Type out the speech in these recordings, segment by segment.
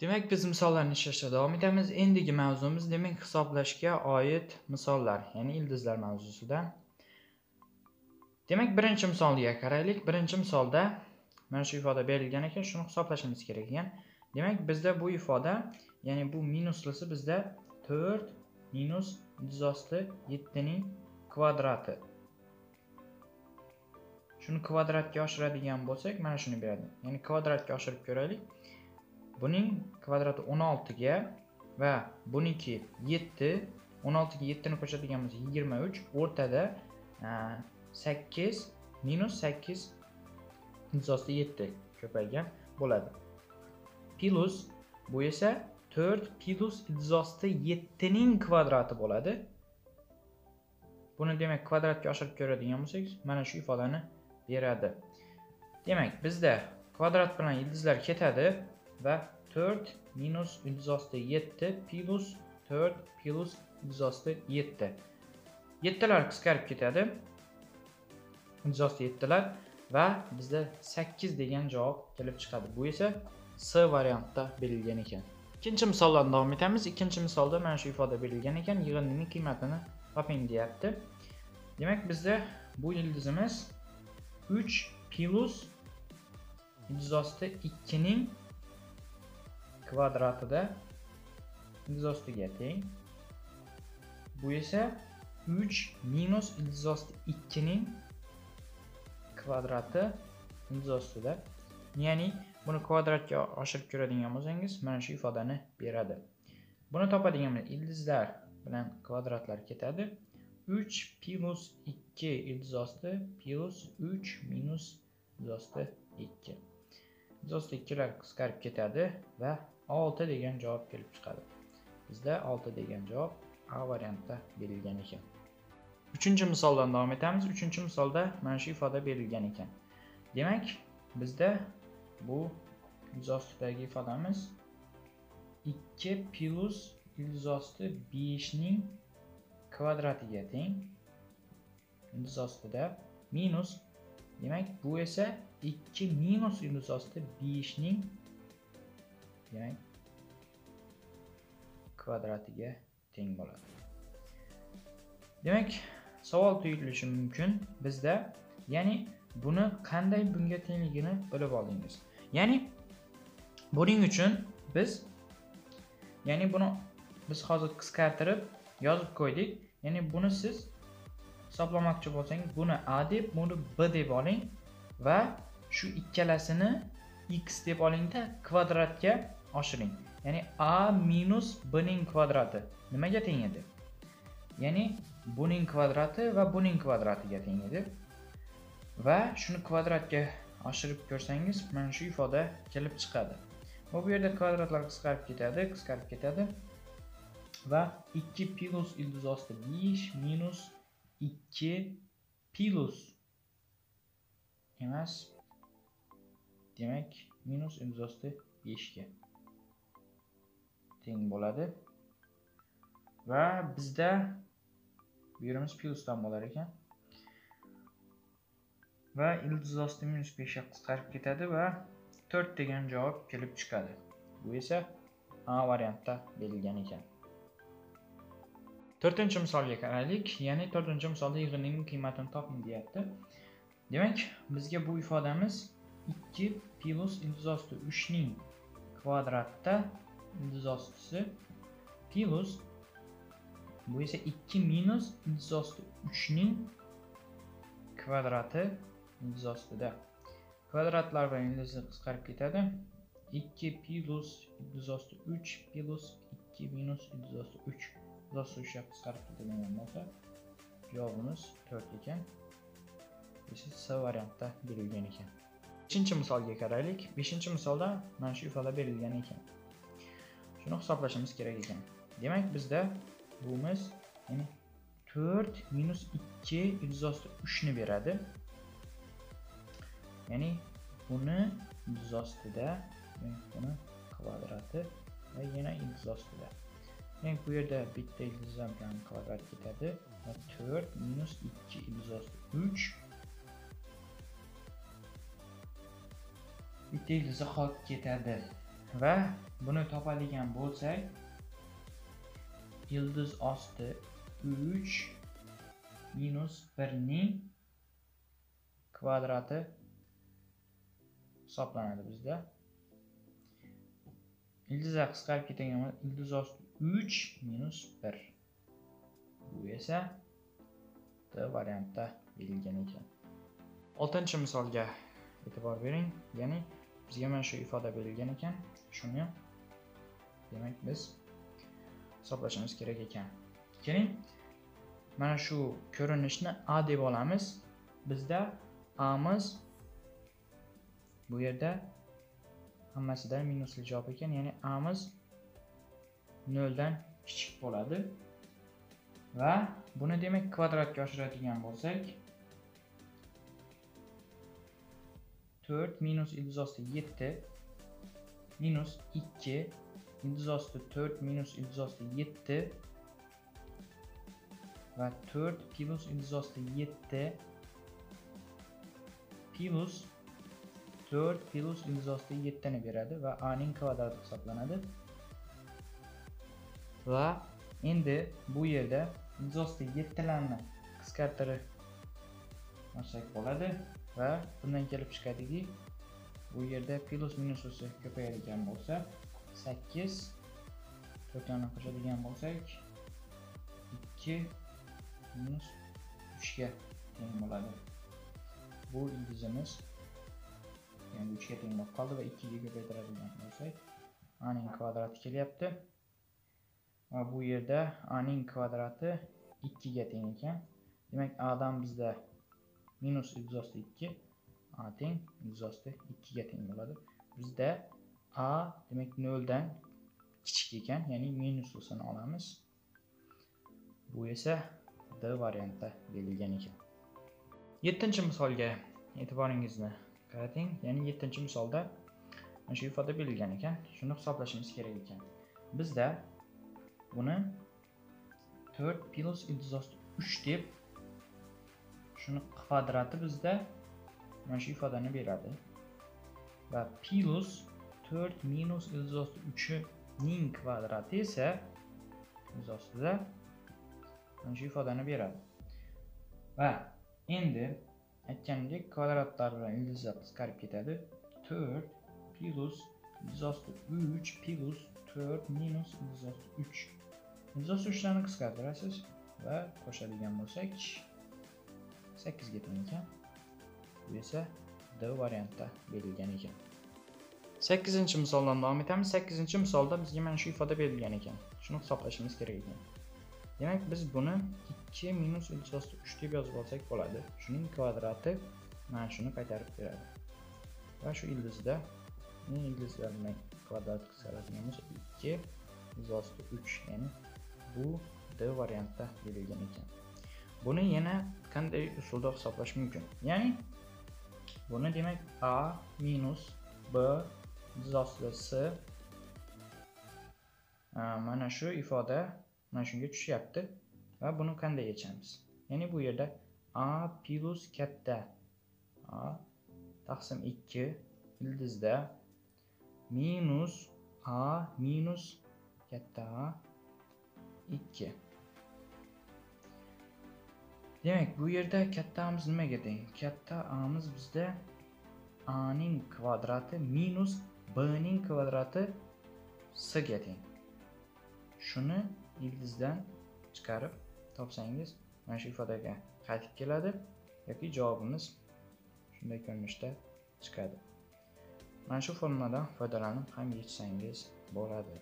Demak, biz misollarni ishlashda davom etamiz. Endigi mavzumiz demak hisoblashga oid misollar, ya'ni ildizlar mavzusidan. Demak, birinchi misolga qaraylik. Birinchi misolda mana shu ifoda berilgan ekan, shuni hisoblashimiz kerak ekan. Demak, bizda bu ifoda, ya'ni bu minuslisi bizda 4 minus ildizosti 7 ning kvadrati. Shuni kvadratga oshiradigan bo'lsak, mana shuni beradi. Ya'ni kvadratga oshirib ko'raylik. Buning kvadrati 16 ga va buniki 7. 16 ga 7 ni ko'rsatadigan bo'lsak 23. O'rtada e, 8 minus 8 ildizosti 7 ko'paygan bo'ladi. Plus bu esa 4 plus ildizosti 7 ning kvadrati bo'ladi. Buni demak kvadratga oshirib ko'radigan bo'lsak, mana shu ifodani beradi. Demak, bizda kvadrat bilan yulduzlar ketadi va 4 minus ildizosti 7 plus 4 plus ildizosti 7. 7lar qisqarib ketadi. Ildizosti 7lar va bizda 8 degan javob kelib chiqadi. Bu esa S variantda berilgan ekan. Ikkinchi misoldan davom etamiz. Ikkinchi misolda mana shu ifoda berilgan ekan, yig'indining qiymatini toping deyapti. Demak, bizda bu ildizimiz 3 plus ildizosti 2 ning kvadratida ildizostiga teng. Bu esa 3 minus ildizosti 2 ning kvadrati ildizostida. Ya'ni buni kvadratga oshirib ko'radigan bo'lsangiz, mana shu ifodani beradi. Buni topadigan ildizlar bilan kvadratlar ketadi. 3 plus 2 ildizosti plus 3 minus ildizosti 2. Ildizosti 2 lar qisqarib ketadi va 6 degan javob kelib chiqadi. Bizda 6 degan javob A variantda berilgan ekan. 3-chi misoldan davom etamiz. 3-chi misolda mana shu ifoda berilgan ekan. Demak, bizda bu ildiz ifodamiz 2 plus osti 5 ning kvadratiga teng. Ildiz minus demak bu esa 2 minus ildiz 5 ning yang kvadratiga teng bo'ladi. Demak, savol tuyulishi mumkin bizda, ya'ni buni qanday bunga tengligini bilib oldingiz. Ya'ni buning uchun biz ya'ni buni biz hozir qisqartirib yozib qo'ydik. Ya'ni buni siz hisoblamoqchi bo'lsangiz, buni a deb, buni b deb oling va shu ikkalasini x deb olingda kvadratga oshiring. Ya'ni a minus b ning kvadrati nimaga teng edi? Ya'ni buning kvadrati va buning kvadratiga teng edi. Va shuni kvadratga oshirib ko'rsangiz, mana shu ifoda kelib chiqadi. Va bu yerda kvadratlar qisqarib ketadi, qisqarib ketadi. Va 2 plus ildiz osti 5 minus 2 plus emas. Demak, minus ildiz osti 5 ga. Teng bo'ladi. Va bizda bu yerimiz plyusdan bo'lar ekan. Va ildiz osti minus 5 qisqarib ketadi va 4 degan javob kelib chiqadi. Bu esa a variantda berilgan ekan. To'rtinchi misolga qaraylik. Ya'ni to'rtinchi misolda yig'inning qiymatini toping deyapti. Demak bizga bu ifodamiz 2 plus ildiz osti 3 ning kvadratda ildiz ostisi plus bu esa 2 minus ildiz osti 3 ning kvadrati ildiz ostida kvadratlar bilan indizi qisqarib ketadi 2 plus ildiz osti 3 plus 2 minus ildiz osti 3 ildiz osti 3 qisqarib ketadigan bo'lsa javobimiz 4 ekan esa C variantda berilgan ekan 5 misolga qaraylik 5 misolda mana shu ifoda berilgan ekan shuni hisoblashimiz kerak ekan. Demak bizda bumiz ya'ni 4 minus 2 ildizosti 3 ni beradi. Ya'ni buni ildiz yani buni kvadrati va yana ildiz ostida demak bu yerda bitta ildizlar bilan kvadrat ketadi va 4 minus 2 ildiz 3 bitta ildizi qolib ketadi. Va buni topadigan bo'lsak ildiz osti 3 minus 1 ning kvadrati hisoblanadi bizda. Ildizlar qisqarib ketadigan bo'lsa ildiz osti 3 minus 1 bu esa d variantda berilgan ekan. Oltinchi misolga e'tibor bering ya'ni bizga mana shu ifoda berilgan ekan. Shuni demak biz hisoblashimiz kerak ekan. Keling mana shu ko'rinishni a deb olamiz. Bizda amiz bu yerda hammasidan minusli javob ekan ya'ni amiz noldan kichik bo'ladi. Va buni demak kvadratga oshiradigan bo'lsak 4 minus ildiz osti 7 minus 2 ildiz osti 4 minus ildiz osti 7 va 4 plus ildiz osti 7 plus 4 plus ildiz osti 7 ni beradi va a ning kvadrati hisoblanadi va endi bu yerda ildiz osti 7 larni qisqartirib olsak bo'ladi va bundan kelib chiqadiki bu yerda plus minus minusi ko'payadigan bo'lsa 8 to'rtlarni qo'shadigan bo'lsak 2 minus 3 ga teng bo'ladi bu ildizimiz yani 3 ga teng bo'lib qoldi va 2 ga ko'paytiradigan bo'lsak a ning kvadrati kelyapti va bu yerda a ning kvadrati 2 ga teng ekan demak a dan bizda minus 2 a teng ildiz ikkiga 2 ga teng bo'ladi bizda a demak 0 dan kichik ekan ya'ni minuslisini olamiz. Bu esa d variantda berilgan ekan. Yettinchi misolga e'tiboringizni qarating. Ya'ni yettinchi misolda mana shu ifoda berilgan ekan. Shuni hisoblashimiz kerak ekan. Bizda buni 4 plus ildiz uch 3 deb shuni kvadrati bizda mana shu ifodani beradi va plus 4 minus ildiz osti 3 ning kvadrati esa ildiz ostida mana shu ifodani beradi va endi aytganimdek kvadratlar bilan ildizlar qisqarib ketadi 4 plus ildiz osti 3 plus 4 minus ildiz osti 3 ildiz osti 3 larni qisqartirasiz va qo'shadigan bo'lsak 8 ga teng ekan bu esa d variantda berilgan ekan. 8 misoldan davom etamiz. 8 misolda bizga mana shu ifoda berilgan ekan. Shuni hisoblashimiz kerak ekan. Demak biz buni 2 minus ildiz 3 deb yozib olsak bo'ladi. Shuning kvadrati mana shuni qaytarib beradi. Va shu ildizda ildizlarni kvadrati qisqaradigan bo'lsa 2 ildiz 3 ya'ni bu d variantda berilgan ekan. Buni yana qanday usulda hisoblash mumkin? Ya'ni buni demak a minus b ostida s mana shu ifoda mana shunga tushyapti va buni qanday yechamiz ya'ni bu yerda a plus katta a taqsim 2 ildizda minus a minus katta a 2 demak bu yerda kattamiz nimaga teng katta amiz bizda a ning kvadrati minus b ning kvadrati s ga teng shuni ildizdan chiqarib topsangiz mana shu ifodaga qaytib keladi yoki javobimiz shunday ko'rinishda chiqadi. Mana shu formuladan foydalanib ham yechsangiz bo'ladi.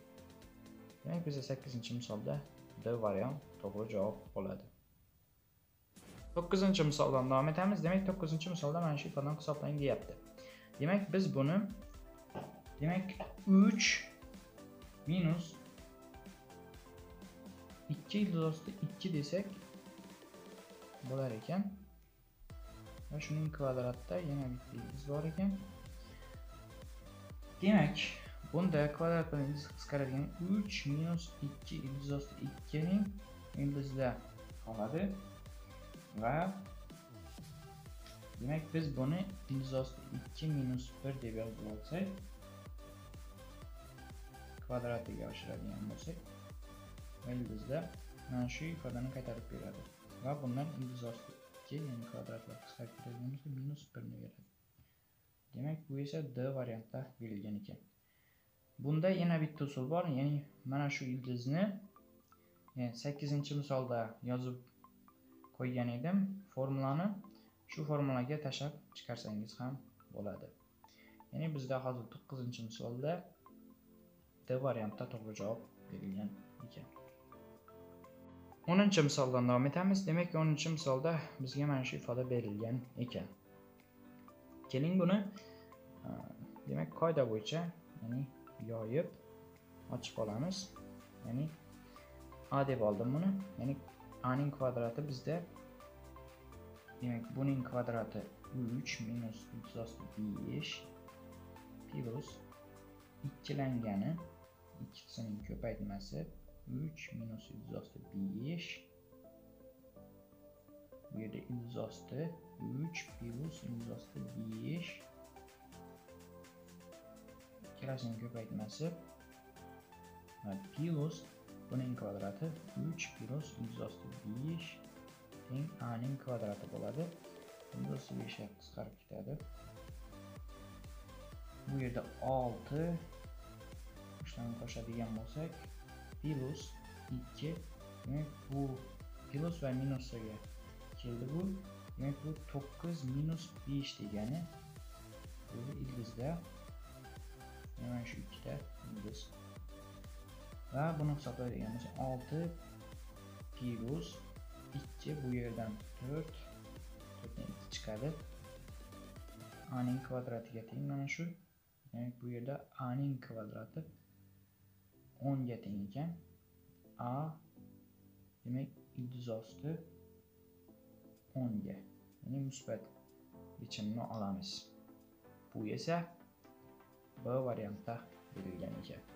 Demak bizda sakkizinchi misolda d variant to'g'ri javob bo'ladi. To'qqizinchi misoldan davom etamiz. Demak to'qqizinchi misolda mana shu ifodani hisoblang deyapti. Demak biz buni demak 3 minus 2 ildiz 2 desak bo'lar ekan. Va shuning kvadratda yana bitta ildiz bor ekan. Demak bunda kvadrat bilan qisqaradigan 3 minus 2 ildiz 2 ning ildizda qoladi. Va. Demak biz buni ildiz osti 2 minus 1 deb yozib olsak kvadratiga oshiradigan bo'lsak va ildizda mana shu ifodani qaytarib beradi. Va bundan ildiz ostiga ya'ni kvadratlar qisqarib ketadigan bo'lsa minus birni beradi. Demak bu esa d variantda berilgan ekan. Bunda yana bitta usul bor ya'ni mana shu ildizni sakkizinchi misolda yozib qo'ygan edim. Formulani shu formulaga tashlab chiqarsangiz ham bo'ladi. Ya'ni bizda hozir to'qqizinchi misolda d variantda to'g'ri javob berilgan ekan. O'ninchi misoldan davom etamiz. Demak o'ninchi misolda bizga mana shu ifoda berilgan ekan. Keling buni. Demak qoida bo'yicha ya'ni yoyib ochib olamiz. Ya'ni a deb oldim buni. Ya'ni a ning kvadrati bizda demak buning kvadrati 3 minus 5 plus ikkilangani ikkisining ko'paytmasi 3 minus ildiz 5 bu yerda ildiz 3 plus ildiz 5 ikkalasining ko'paytmasi va plus buning kvadrati 3 plus ildiz 5 teng a ning kvadrati bo'ladi. Ildiz 5 qisqarib ketadi. Bu yerda 6 ishlarni qo'shadigan bo'lsak plus 2 demak bu plus va minusiga keldi bu. Demak bu 9 minus 5 degani bu ildizda mana shu ikkita ildiz va buni hisoblaydigan bo'lsak 6 plus 2 bu yerdan 4 4 chiqadi. A ning kvadratiga teng mana shu. Demak bu yerda a ning kvadrati 10 ga teng ekan. A demak ildiz osti 10 ga ya'ni musbat yechimni olamiz. Bu esa b variantda berilgan ekan.